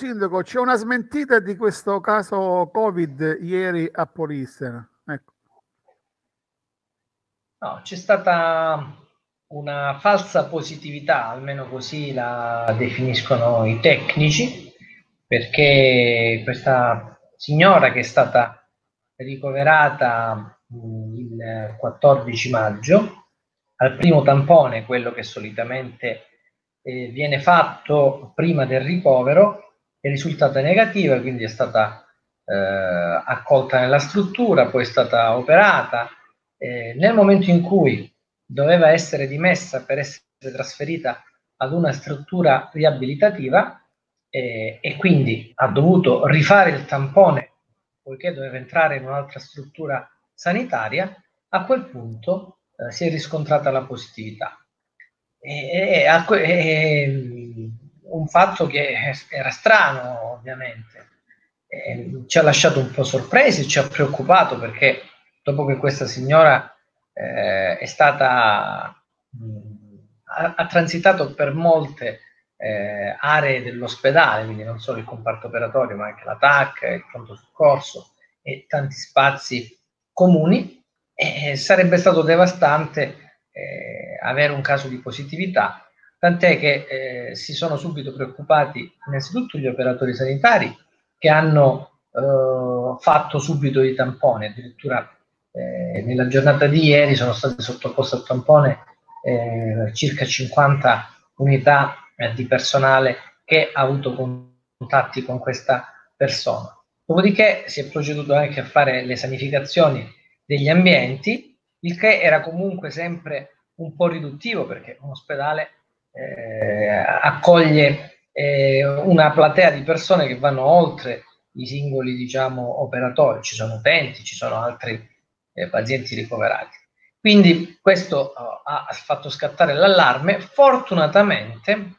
Sindaco, c'è una smentita di questo caso Covid ieri a Polissena. Ecco. No, c'è stata una falsa positività, almeno così la definiscono i tecnici, perché questa signora che è stata ricoverata il 14 maggio, al primo tampone, quello che solitamente eh, viene fatto prima del ricovero, è risultata negativa, quindi è stata eh, accolta nella struttura, poi è stata operata. Eh, nel momento in cui doveva essere dimessa per essere trasferita ad una struttura riabilitativa eh, e quindi ha dovuto rifare il tampone poiché doveva entrare in un'altra struttura sanitaria, a quel punto eh, si è riscontrata la positività. E, e, e, un fatto che era strano, ovviamente. E, ci ha lasciato un po' sorpresi, ci ha preoccupato perché dopo che questa signora eh, è stata mh, ha, ha, transitato per molte eh, aree dell'ospedale, quindi non solo il comparto operatorio, ma anche la TAC, il pronto soccorso e tanti spazi comuni, eh, sarebbe stato devastante eh, avere un caso di positività, tant'è che eh, si sono subito preoccupati innanzitutto gli operatori sanitari che hanno eh, fatto subito i tamponi, addirittura eh, nella giornata di ieri sono state sottoposte al tampone eh, circa 50 unità di personale che ha avuto contatti con questa persona. Dopodiché si è proceduto anche a fare le sanificazioni degli ambienti, il che era comunque sempre un po' riduttivo perché un ospedale eh, accoglie eh, una platea di persone che vanno oltre i singoli diciamo, operatori, ci sono utenti, ci sono altri eh, pazienti ricoverati. Quindi questo uh, ha fatto scattare l'allarme. Fortunatamente,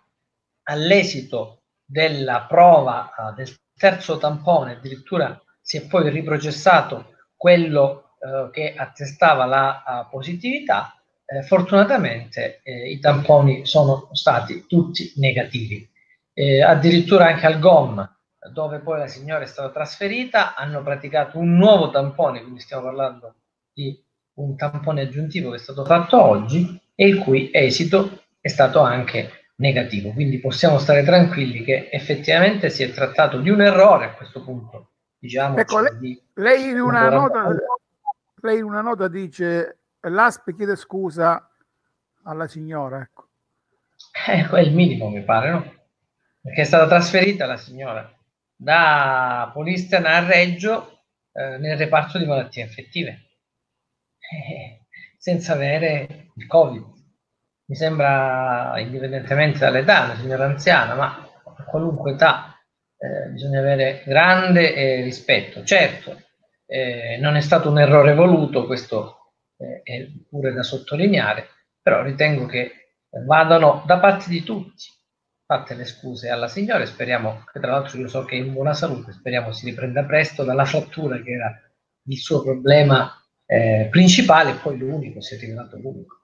all'esito della prova uh, del terzo tampone, addirittura si è poi riprocessato quello uh, che attestava la positività. Eh, fortunatamente eh, i tamponi sono stati tutti negativi. Eh, addirittura anche al GOM, dove poi la signora è stata trasferita, hanno praticato un nuovo tampone, quindi stiamo parlando di un tampone aggiuntivo che è stato fatto oggi e il cui esito è stato anche negativo. Quindi possiamo stare tranquilli che effettivamente si è trattato di un errore a questo punto. Diciamo ecco, lei, lei, in una nota, lei in una nota dice l'ASP chiede scusa alla signora. Ecco. Eh, è il minimo, mi pare, no? Perché è stata trasferita la signora da Polistena a Reggio eh, nel reparto di malattie infettive eh, senza avere il Covid. Mi sembra, indipendentemente dall'età, una signora anziana, ma a qualunque età eh, bisogna avere grande eh, rispetto. Certo, eh, non è stato un errore voluto, questo è pure da sottolineare, però ritengo che vadano da parte di tutti fatte le scuse alla signora e speriamo che tra l'altro io so che è in buona salute, speriamo si riprenda presto dalla frattura che era il suo problema eh, principale e poi l'unico, si è rivelato l'unico.